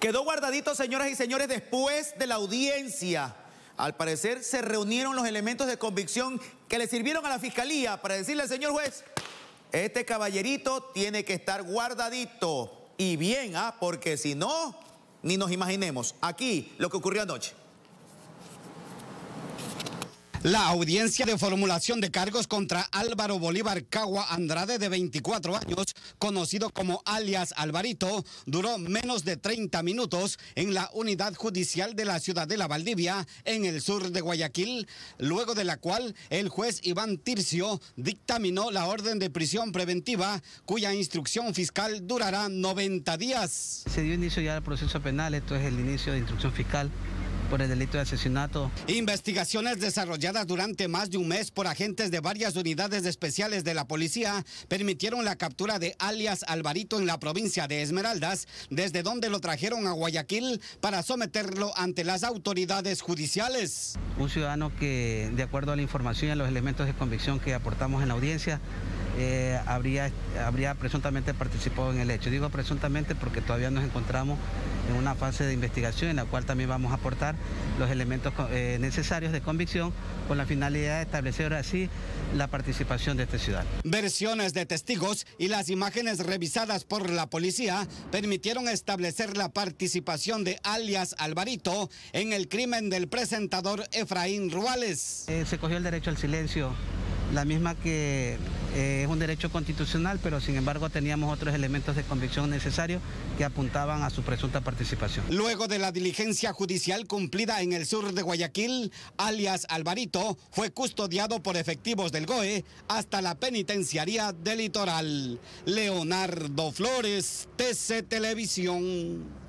Quedó guardadito, señoras y señores, después de la audiencia. Al parecer se reunieron los elementos de convicción que le sirvieron a la fiscalía para decirle al señor juez, este caballerito tiene que estar guardadito. Y bien, ¿ah? porque si no, ni nos imaginemos. Aquí lo que ocurrió anoche. La audiencia de formulación de cargos contra Álvaro Bolívar Cagua Andrade, de 24 años, conocido como alias Alvarito, duró menos de 30 minutos en la unidad judicial de la ciudad de La Valdivia, en el sur de Guayaquil, luego de la cual el juez Iván Tircio dictaminó la orden de prisión preventiva, cuya instrucción fiscal durará 90 días. Se dio inicio ya al proceso penal, esto es el inicio de instrucción fiscal por el delito de asesinato. Investigaciones desarrolladas durante más de un mes por agentes de varias unidades especiales de la policía permitieron la captura de alias Alvarito en la provincia de Esmeraldas, desde donde lo trajeron a Guayaquil para someterlo ante las autoridades judiciales. Un ciudadano que, de acuerdo a la información y a los elementos de convicción que aportamos en la audiencia, eh, habría, habría presuntamente participado en el hecho. Digo presuntamente porque todavía nos encontramos en una fase de investigación en la cual también vamos a aportar los elementos eh, necesarios de convicción con la finalidad de establecer así la participación de este ciudadano. Versiones de testigos y las imágenes revisadas por la policía permitieron establecer la participación de alias Alvarito en el crimen del presentador Efraín Ruales. Eh, se cogió el derecho al silencio la misma que eh, es un derecho constitucional, pero sin embargo teníamos otros elementos de convicción necesarios que apuntaban a su presunta participación. Luego de la diligencia judicial cumplida en el sur de Guayaquil, alias Alvarito fue custodiado por efectivos del GOE hasta la penitenciaría del litoral. Leonardo Flores, TC Televisión.